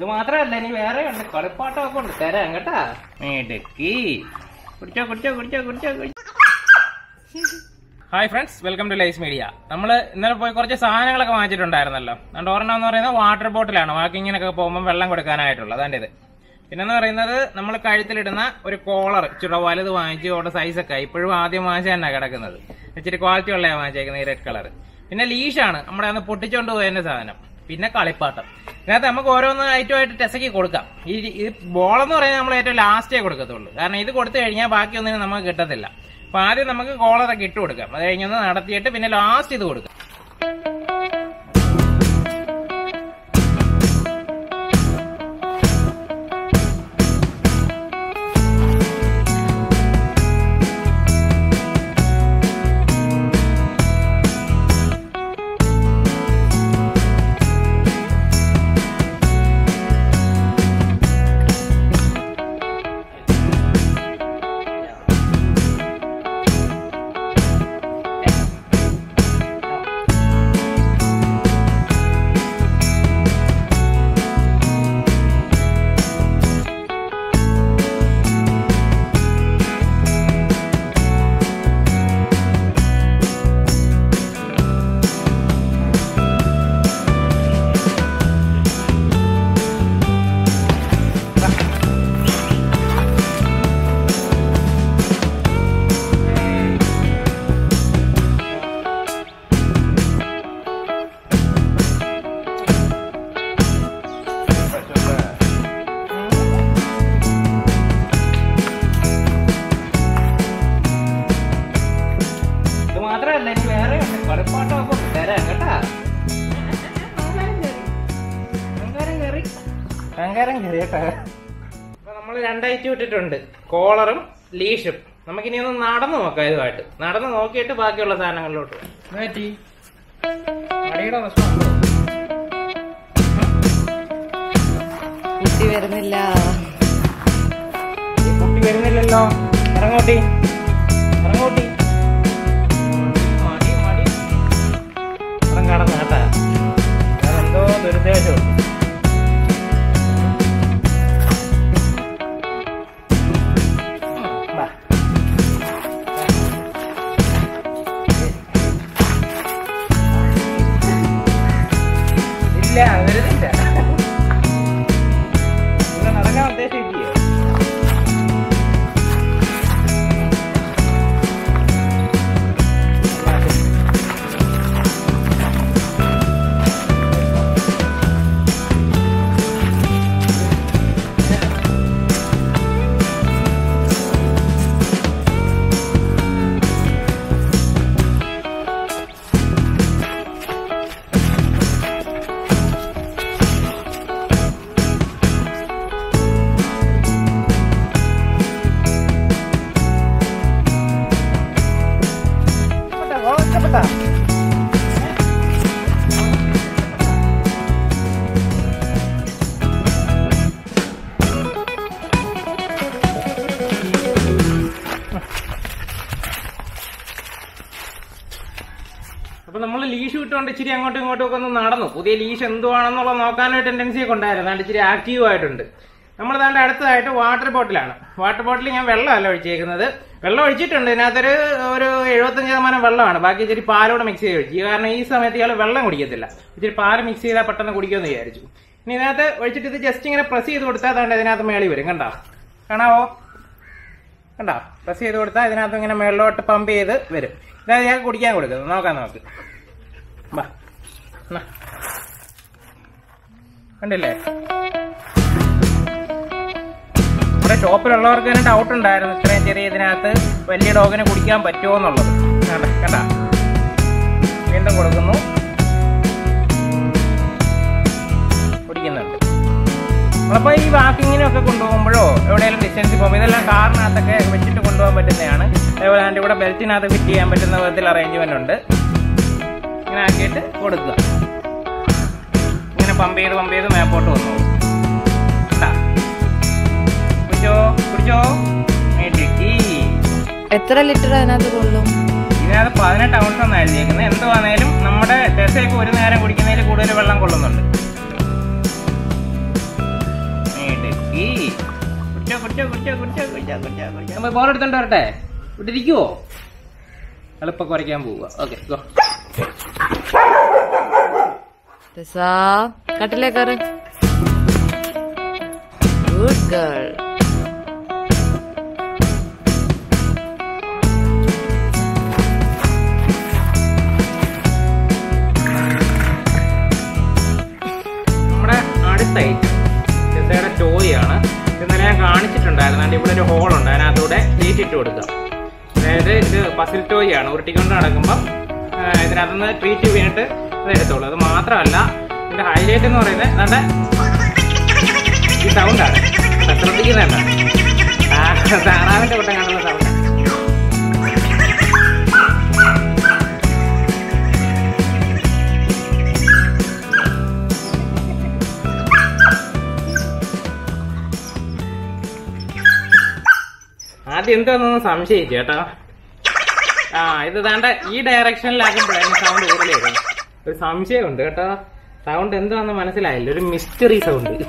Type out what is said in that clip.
ഇത് മാത്രല്ല ഇനി വേറെ ഉണ്ട്. കളിപ്പാട്ടമൊക്കെ ഉണ്ട്. തരാം കേട്ടാ. മേടക്കി. കുടിച്ചോ കുടിച്ചോ കുടിച്ചോ കുടിച്ചോ hi friends welcome to lice media നമ്മൾ ഇന്നലെ പോയി കുറച്ച് സാധനങ്ങളൊക്കെ വാങ്ങിച്ചിട്ടുണ്ടായിരുന്നല്ലോ. അതുകൊണ്ട് ഒരെണ്ണം എന്ന് പറയുന്നത് വാട്ടർ ബോട്ടിലാണ് വാക്കിങ്ങിനൊക്കെ പോകുമ്പോൾ വെള്ളം കൊടുക്കാനായിട്ടുള്ളത് അതിന്റെ ഇത്. പിന്നെന്ന് പറയുന്നത് നമ്മൾ കഴുത്തിലിടുന്ന ഒരു കോളർ ഇച്ചിരി വലുത് വാങ്ങിച്ചു അവിടെ സൈസൊക്കെ ഇപ്പോഴും ആദ്യം വാങ്ങിച്ച തന്നെ കിടക്കുന്നത്. ഇച്ചിരി ക്വാളിറ്റി ഉള്ളതാണ് വാങ്ങിച്ചേക്കുന്നത് ഈ റെഡ് കളർ പിന്നെ ലീഷാണ് നമ്മുടെ അന്ന് പൊട്ടിച്ചോണ്ട് പോയതിന്റെ സാധനം. പിന്നെ കളിപ്പാട്ടം. ഇതിനകത്ത് നമുക്ക് ഓരോന്ന് ഐറ്റമായിട്ട് ടെസ്റ്റാക്കി കൊടുക്കാം. ഈ ബോൾ എന്ന് പറയുന്നത് നമ്മൾ ഏറ്റവും ലാസ്റ്റേ കൊടുക്കത്തുള്ളൂ. കാരണം ഇത് കൊടുത്തു കഴിഞ്ഞാൽ ബാക്കിയൊന്നിനും നമുക്ക് കിട്ടത്തില്ല. അപ്പൊ ആദ്യം നമുക്ക് കോളറൊക്കെ ഇട്ട് കൊടുക്കാം. അത് കഴിഞ്ഞൊന്ന് നടത്തിയിട്ട് പിന്നെ ലാസ്റ്റ് ഇത് കൊടുക്കാം. കയറി കേട്ടാ നമ്മൾ രണ്ടായിട്ട് ഇട്ടിട്ടുണ്ട് കോളറും ലീഷും നമുക്കിനി ഒന്ന് നടന്നു നോക്കാം ഇതുമായിട്ട്. നടന്നു നോക്കിയിട്ട് ബാക്കിയുള്ള സാധനങ്ങളിലോട്ട്. പറ്റി മടിയുടെ പ്രശ്നമുണ്ടോ. കുട്ടി വരുന്നില്ല. കുട്ടി വരുന്നില്ലല്ലോ. ഇറങ്ങോട്ടി. ഇറങ്ങോട്ടി. മടി മടി. ഇറങ്ങ കടന്ന് കേട്ടാ എന്തോ ദുരുദ്ദേശമുണ്ട് ഇല്ല വരുന്നില്ല ഇഷ്ടപ്പെട്ടോ? അപ്പൊ നമ്മൾ ലീഷ് വിട്ടുകൊണ്ട് ഇച്ചിരി അങ്ങോട്ടും ഇങ്ങോട്ടും ഒക്കെ ഒന്ന് നടന്നു പുതിയ ലീഷ് എന്തുവാണെന്നുള്ള നോക്കാനൊരു ടെൻഡൻസി ഒക്കെ ഉണ്ടായിരുന്നു ഇച്ചിരി ആക്റ്റീവ് ആയിട്ടുണ്ട് നമ്മൾ താണ്ട് അടുത്തതായിട്ട് വാട്ടർ ബോട്ടിലാണ് വാട്ടർ ബോട്ടിൽ ഞാൻ വെള്ളമല്ല ഒഴിച്ചേക്കുന്നത്. വെള്ളം ഒഴിച്ചിട്ടുണ്ട്. ഇതിനകത്തൊരു ഒരു എഴുപത്തഞ്ച് ശതമാനം വെള്ളമാണ്. ബാക്കി ഇച്ചിരി പാലോടെ മിക്സ് ചെയ്ത് ഒഴിച്ചു. കാരണം ഈ സമയത്ത് ഇയാൾ വെള്ളം കുടിക്കത്തില്ല. ഇച്ചിരി പാൽ മിക്സ് ചെയ്താൽ പെട്ടെന്ന് കുടിക്കുമെന്ന് വിചാരിച്ചു. ഇനി ഇതിനകത്ത് ഒഴിച്ചിട്ട് ഇത് ജസ്റ്റ് ഇങ്ങനെ പ്രസ് ചെയ്ത് കൊടുത്താൽ അതുകൊണ്ട് ഇതിനകത്ത് മേളി വരും. കണ്ടോ? കാണാവോ? കണ്ടോ? പ്രസ് ചെയ്ത് കൊടുത്താൽ ഇതിനകത്ത് ഇങ്ങനെ മേളിലോട്ട് പമ്പ് ചെയ്ത് വരും. ഇതായത് ഞാൻ കുടിക്കാൻ കൊടുക്കുന്നു നോക്കാം നമുക്ക്. കണ്ടില്ലേ? നമ്മുടെ ഷോപ്പിലുള്ളവർക്ക് തന്നെ ഡൗട്ട് ഉണ്ടായിരുന്നു ഇത്രയും ചെറിയ ഇതിനകത്ത് വലിയ ഡോഗിനെ കുടിക്കാൻ പറ്റുമോ എന്നുള്ളത്. കണ്ട? വീണ്ടും കൊടുക്കുന്നു. കുടിക്കുന്നുണ്ട്. നമ്മളപ്പോ ഈ വാക്കിങ്ങിനൊക്കെ കൊണ്ടുപോകുമ്പോഴോ എവിടെയെങ്കിലും ഡിസ്റ്റൻസ് പോകുമ്പോൾ ഇതെല്ലാം കാറിനകത്തൊക്കെ വെച്ചിട്ട് കൊണ്ടുപോകാൻ പറ്റുന്നതാണ്. അതേപോലെ എന്റെ കൂടെ ബെൽറ്റിനകത്ത് ഫിറ്റ് ചെയ്യാൻ പറ്റുന്ന വിധത്തിൽ അറേഞ്ച്മെന്റ് ഉണ്ട്. ഇങ്ങനെ ആക്കിയിട്ട് കൊടുക്കുക. ഇങ്ങനെ പമ്പ് ചെയ്ത് പമ്പ് ചെയ്ത് മേപ്പോട്ട് വന്നു എത്ര ലിറ്റർ അതിനകത്ത് കൊള്ളും? ഇതിനകത്ത് പതിനെട്ട് ഔൺസ് ആയിരുന്നു എഴുതിയേക്കുന്നത് എന്തുവാണേലും നമ്മുടെ ദശയൊക്കെ ഒരു നേരം കുടിക്കുന്നതിൽ കൂടുതൽ വെള്ളം കൊള്ളുന്നുണ്ട്. ബോൾ എടുത്തോണ്ട് വരട്ടെ? ഇവിടെ ഇരിക്കുവോ എളുപ്പം കുറയ്ക്കാൻ പോവുക. ഓക്കെ കട്ടിലേ കയറ്. ഗുഡ് ഗേൾ അതിനകത്തൂടെ ഇട്ട് കൊടുക്കാം അതായത് ഇത് പസിൽ ടോയ് ആണ് ഉരുട്ടിക്കൊണ്ട് നടക്കുമ്പോൾ ഇതിനകത്തുനിന്ന് ട്രീറ്റ് വീണിട്ട് ഇത് എടുത്തോളൂ. അത് മാത്രമല്ല ഇതിന്റെ ഹൈലൈറ്റ് എന്ന് പറയുന്നത് നല്ല ഈ സൗണ്ടാണ് ശ്രദ്ധിക്കുന്നതല്ല താറാവിന്റെ കൂട്ടം കാണുന്ന ആദ്യം എന്താണെന്ന് സംശയിച്ചു കേട്ടോ. ആ ഇത് താണ്ട ഈ ഡയറക്ഷനിലാക്കുമ്പോഴാണ് സൗണ്ട് കൂടുതൽ ഒരു സംശയമുണ്ട് കേട്ടോ. സൗണ്ട് എന്താണെന്ന് മനസ്സിലായില്ല. ഒരു മിസ്റ്ററി സൗണ്ട്